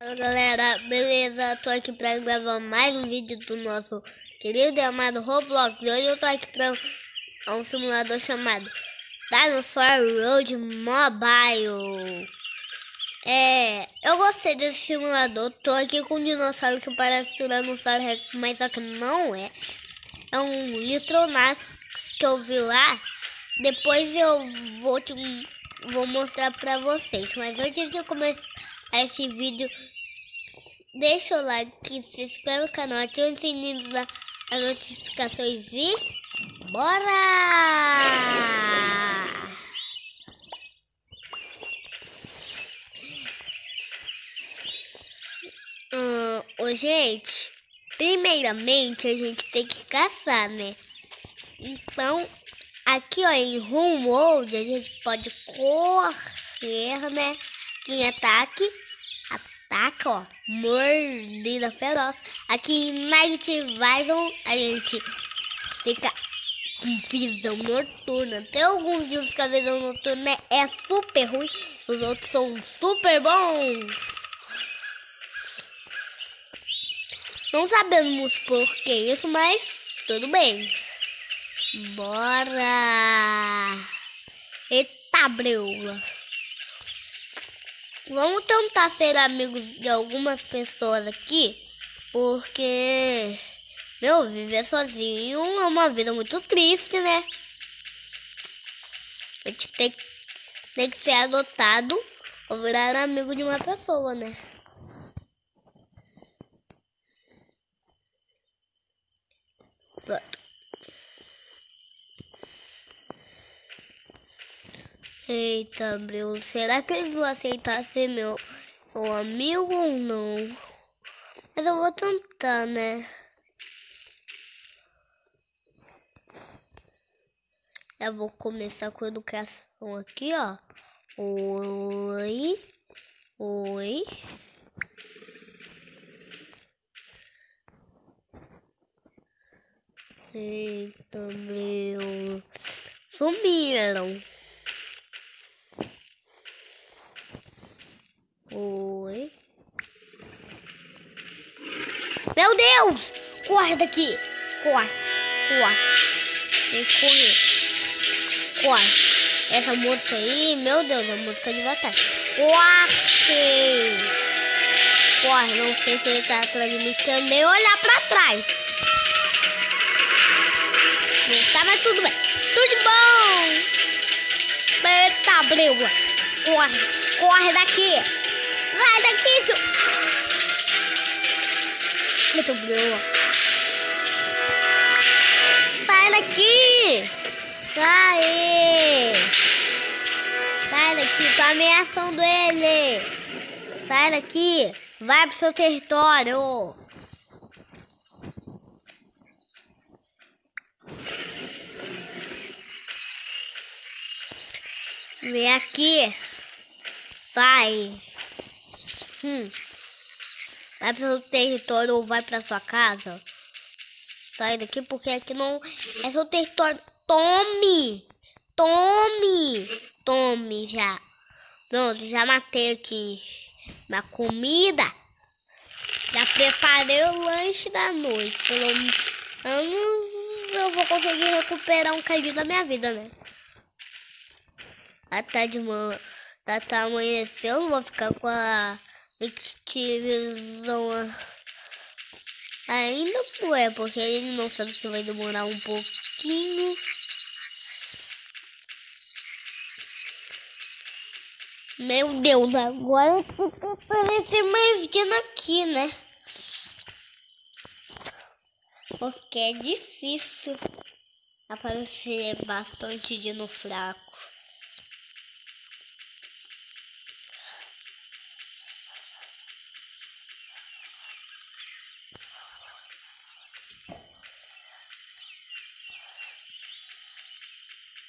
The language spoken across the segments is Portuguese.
Galera, beleza? Tô aqui pra gravar mais um vídeo do nosso querido e amado Roblox. E hoje eu tô aqui pra um simulador chamado Dinosaur Road Mobile. É, eu gostei desse simulador. Tô aqui com um dinossauro que parece Tiranossauro Rex, mas só que não é. É um Litronax que eu vi lá. Depois eu vou te vou mostrar pra vocês. Mas antes de eu começar esse vídeo, deixa o like, se inscreve no canal, ativa o sininho das notificações e bora! Hum, ô, gente, primeiramente a gente tem que caçar, né? Então, aqui ó, em Homeworld a gente pode correr, né? Em ataque, ataca, ó, mordida feroz. Aqui em Night Vision a gente fica com visão noturna. Tem alguns dias que a visão noturna é super ruim, os outros são super bons. Não sabemos por que isso, mas tudo bem. Bora! Eita, breula! Vamos tentar ser amigos de algumas pessoas aqui, porque, meu, viver sozinho é uma vida muito triste, né? A gente tem, tem que ser adotado ou virar amigo de uma pessoa, né? Pronto. Eita, Abreu, será que eles vão aceitar ser meu, meu amigo ou não? Mas eu vou tentar, né? Eu vou começar com educação aqui, ó. Oi. Oi. Eita, meu. Sumiram. Oi. Meu Deus! Corre daqui! Corre! Corre! Tem que correr. Corre! Essa música aí, meu Deus, é música de batalha. Corre! Corre, não sei se ele tá mim também. Olhar pra trás. Não tá, mas tudo bem. Tudo bom! Eita, breu! Corre! Corre daqui! Sai daqui, seu... Muito boa. Sai daqui! Sai! Sai daqui, tô ameaçando ele! Sai daqui! Vai pro seu território! Vem aqui! Sai! Hum. Vai para o território ou vai para sua casa? Sai daqui porque aqui não é seu território. Tome! Tome! Tome já. Pronto, já matei aqui minha comida. Já preparei o lanche da noite. Pelo menos eu vou conseguir recuperar um cadinho da minha vida, né? Até de manhã, até amanhecendo, vou ficar com a televisão ainda é porque ele não sabe se vai demorar um pouquinho. Meu Deus, agora aparecer mais vindo aqui, né? Porque é difícil aparecer bastante dino fraco.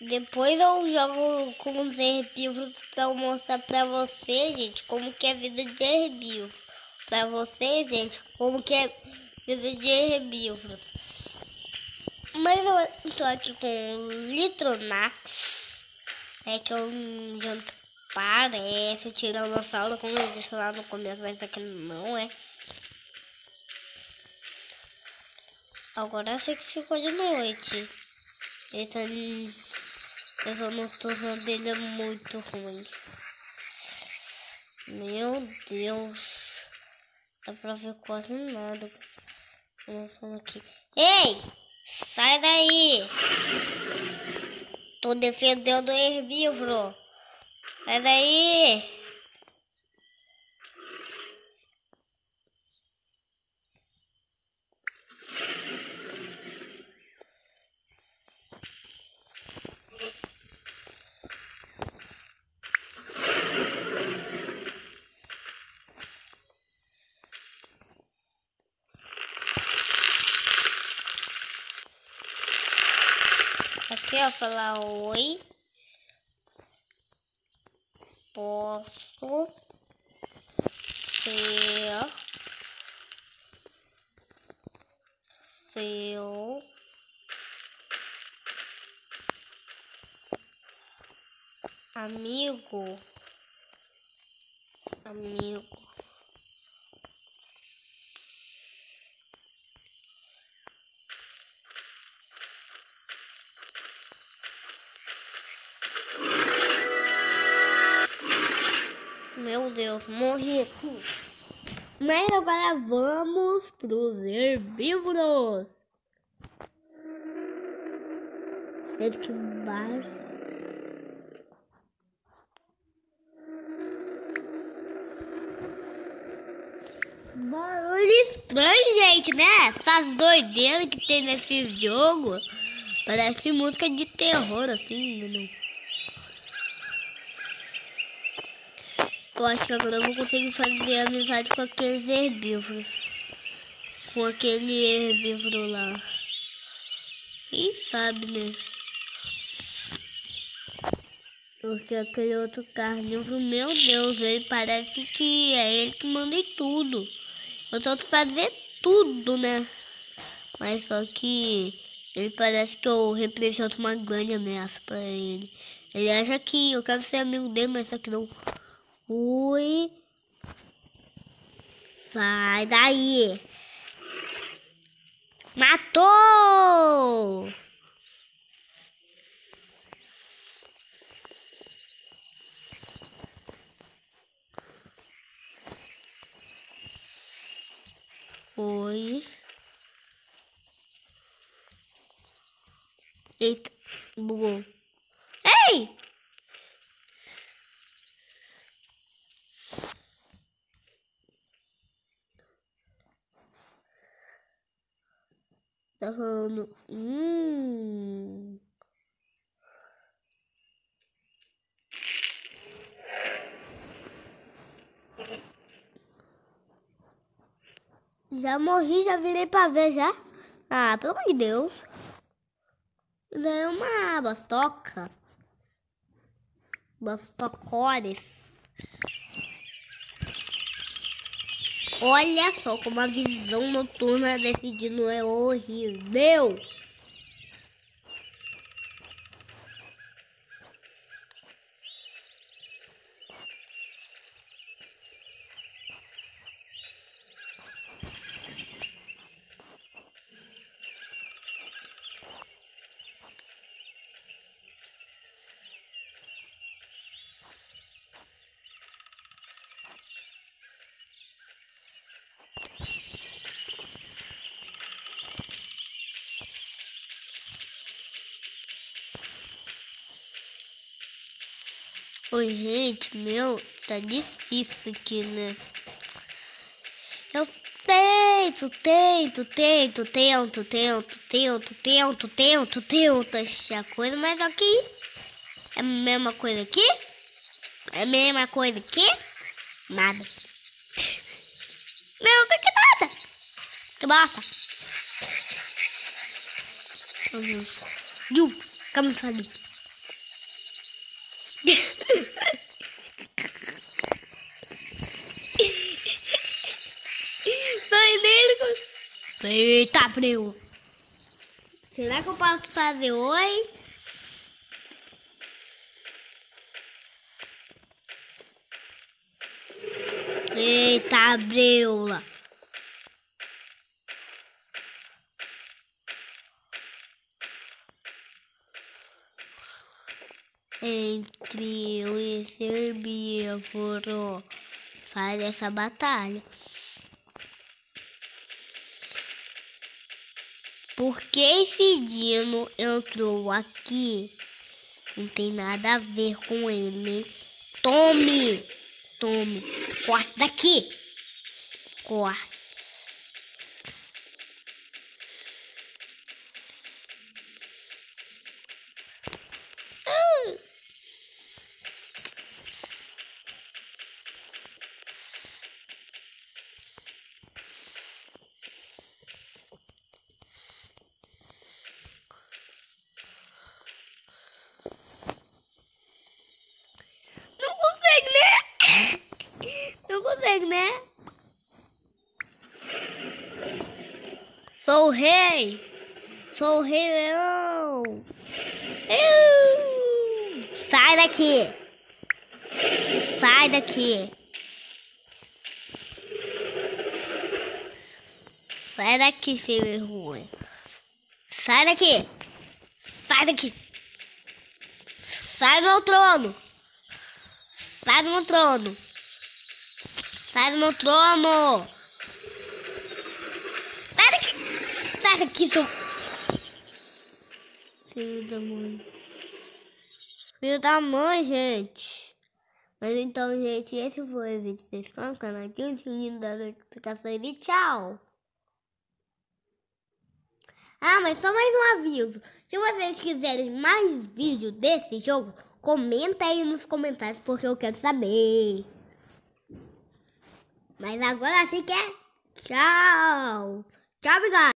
Depois eu jogo com os herbívoros para mostrar para vocês, gente, como que é vida de herbívoro. Para vocês, gente, como que é vida de herbívoros. Mas eu estou aqui com Litronax, é que é um Parece o tiranossauro, como eu disse lá no começo, mas aqui não é. Agora sei que ficou de noite. Essa, noturna dele é muito ruim. Meu Deus. Dá pra ver quase nada. Aqui. Ei! Sai daí! Tô defendendo o herbívoro. Sai daí! Ó, falar oi. Posso ser seu amigo, amigo. Meu Deus, morri. Mas agora vamos pros herbívoros. Ele que vai. Barulho estranho, gente, né? Essas doideiras que tem nesse jogo. Parece música de terror, assim, não. Eu acho que agora eu vou conseguir fazer amizade com aqueles herbívoros. Com aquele herbívoro lá. Quem sabe, né? Porque aquele outro carnívoro, meu Deus, ele parece que é ele que manda em tudo. Eu tento fazer tudo, né? Mas só que ele parece que eu represento uma grande ameaça para ele. Ele acha que eu quero ser amigo dele, mas só que não. Ui. Sai daí. Matou! Oi. Eita, bugou. Ei! Tá falando. Hum. Já morri, já virei pra ver já. Ah, pelo amor de Deus. Isso é uma bostoca. Bostocores. Olha só como a visão noturna desse dino é horrível. Oi, gente, meu, tá difícil aqui, né? Eu tento, tento, tento, tento, tento, tento, tento, tento, tento achar coisa, mas aqui é a mesma coisa aqui? É a mesma coisa aqui? Nada. Não que nada. Que bosta. Ju, cansado. Eita, abriu. Será que eu posso fazer oi? Eita, breula. Entre eu e Serbia foram fazer essa batalha. Porque esse Dino entrou aqui? Não tem nada a ver com ele. Tome! Tome! Corta daqui! Corta! Sou o rei! Sou o rei leão! Eu... Sai daqui! Sai daqui! Sai daqui, seu vergonha! Sai daqui! Sai daqui! Sai do meu trono! Sai do meu trono! Sai do meu trono! Sai daqui! Sai daqui, seu... Filho da mãe. Filho da mãe, gente. Mas então, gente, esse foi o vídeo. Vocês estão no canal de um da notificação e tchau! Ah, mas só mais um aviso. Se vocês quiserem mais vídeo desse jogo, comenta aí nos comentários porque eu quero saber. Mas agora sim que é tchau. Tchau, obrigado.